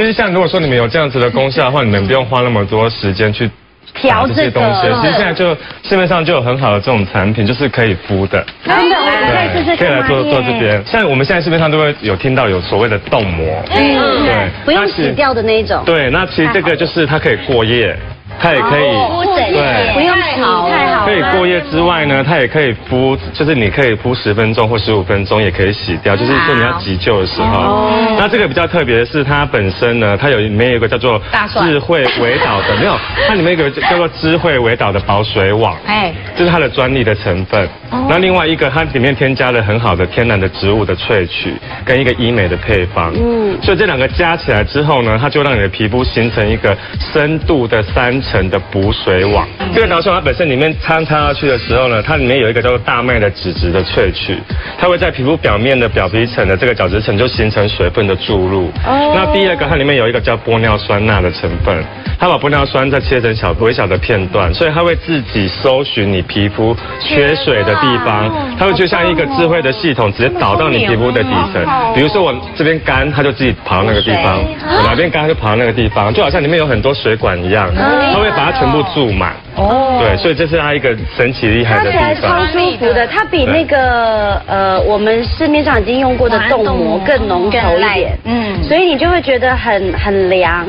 其实像如果说你们有这样子的功效的话，你们不用花那么多时间去调这些东西。其实现在就市面上就有很好的这种产品，就是可以敷的。真的，我们可以试试可以来做做这。边。像我们现在市面上都会有听到有所谓的冻膜，嗯，对不用洗掉的那一种。对，那其实这个就是它可以过夜，它也可以。敷整对不用洗，太好了。可以过夜之外呢，它也可以敷，就是你可以敷十分钟或十五分钟，也可以洗掉，就是说你要急救的时候。那这个比较特别的是，它本身呢，它有里面有一个叫做智慧围导的，没有，它里面有一个叫做智慧围导的保水网，哎，这是它的专利的成分。那另外一个，它里面添加了很好的天然的植物的萃取，跟一个医美的配方。嗯，所以这两个加起来之后呢，它就让你的皮肤形成一个深度的三层的补水网。这个导水网它本身里面掺插下去的时候呢，它里面有一个叫做大麦的脂质的萃取，它会在皮肤表面的表皮层的这个角质层就形成水分的注入。哦。那第二个，它里面有一个叫玻尿酸钠的成分，它把玻尿酸再切成小微小的片段，所以它会自己搜寻你皮肤缺水的地方，它会就像一个智慧的系统，直接导到你皮肤的底层。比如说我这边干，它就自己跑到那个地方；我哪边干，它就跑到那个地方，就好像里面有很多水管一样，它会把它全部注满。哦，对，所以这是它一个神奇厉害它的地起来超。舒服的，它比那个呃我们市面上已经用过的冻膜更浓稠一点，嗯，所以你就会觉得很很凉，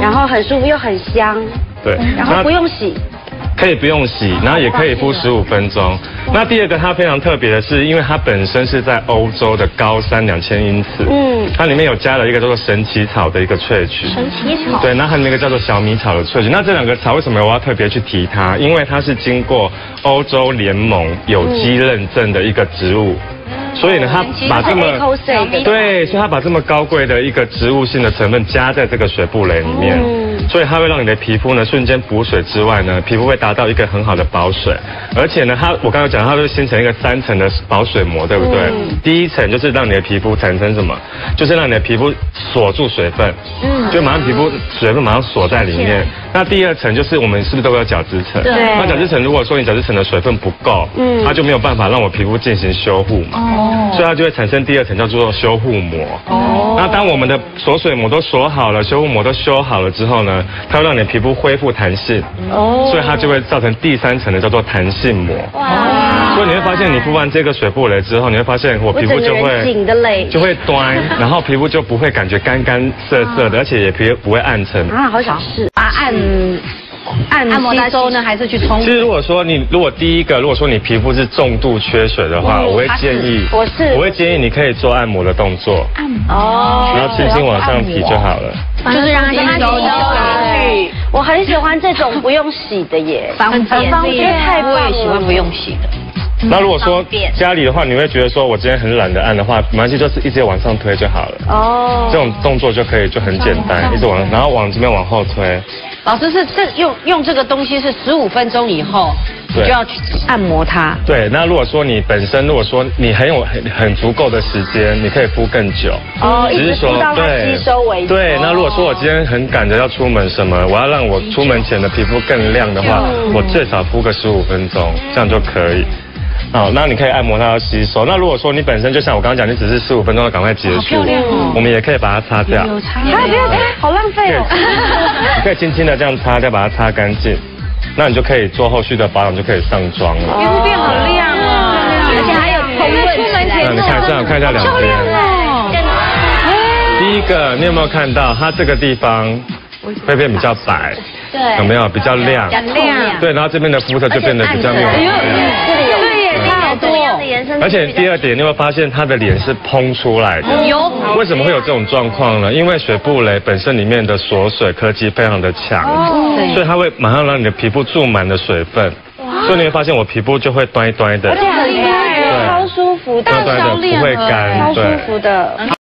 然后很舒服又很香，对，然后不用洗。可以不用洗，然后也可以敷十五分钟。那第二个它非常特别的是，因为它本身是在欧洲的高山两千英尺，嗯它里面有加了一个叫做神奇草的一个萃取，神奇草对，那还有那个叫做小米草的萃取。那这两个草为什么我要特别去提它？因为它是经过欧洲联盟有机认证的一个植物。所以呢，它把这么对，所以它把这么高贵的一个植物性的成分加在这个水布雷里面，嗯所以它会让你的皮肤呢瞬间补水之外呢，皮肤会达到一个很好的保水，而且呢，它我刚刚讲它会形成一个三层的保水膜，对不对？第一层就是让你的皮肤产生什么？就是让你的皮肤锁住水分，嗯，就马上皮肤水分马上锁在里面。那第二层就是我们是不是都有角质层？对。那角质层如果说你角质层的水分不够，嗯。它就没有办法让我皮肤进行修护嘛。哦，所以它就会产生第二层叫做修护膜。哦，那当我们的锁水膜都锁好了，修护膜都修好了之后呢，它会让你的皮肤恢复弹性，哦所以它就会造成第三层的叫做弹性膜。哇，所以你会发现，你敷完这个水布雷之后，你会发现我皮肤就会紧的嘞，就会端，然后皮肤就不会感觉干干涩涩的，而且也皮不会暗沉。啊，好想试。啊按按按摩吸收呢，还是去冲其？实如果说你如果第一个，如果说你皮肤是重度缺水的话，嗯我会建议，我是我会建议你可以做按摩的动作，哦然后轻轻往上提就好了。就是让它吸收进去。我很喜欢这种不用洗的耶，方便很方便，太棒了。我也喜欢不用洗的。那如果说家里的话，你会觉得说我今天很懒得按的话，没关系，就是一直往上推就好了。哦这种动作就可以，就很简单，一直往，然后往这边往后推。老师是这用用这个东西是十五分钟以后你就要去按摩它。对，那如果说你本身如果说你很有很很足够的时间，你可以敷更久。哦，一直敷到它吸收为止。对，那如果说我今天很赶着要出门什么，我要让我出门前的皮肤更亮的话，我最少敷个十五分钟，这样就可以。好，那你可以按摩它要吸收。那如果说你本身就像我刚刚讲，你只是十五分钟的赶快结束，我们也可以把它擦掉。擦，不要擦，好浪费哦。你可以轻轻的这样擦掉，把它擦干净，那你就可以做后续的保养，就可以上妆了。皮肤变好亮哦，而且还有红润出门那你看这样看一下两边。第一个，你有没有看到它这个地方会变比较白？对有没有比较亮？亮对，然后这边的肤色就变得比较没有。样的延伸。而且第二点，你会发现他的脸是嘭出来的？有为什么会有这种状况呢？因为水布雷本身里面的锁水科技非常的强，所以它会马上让你的皮肤注满了水分，所以你会发现我皮肤就会端一端的，而且很厉害，超舒服的，端端的不会干，超舒对。服的。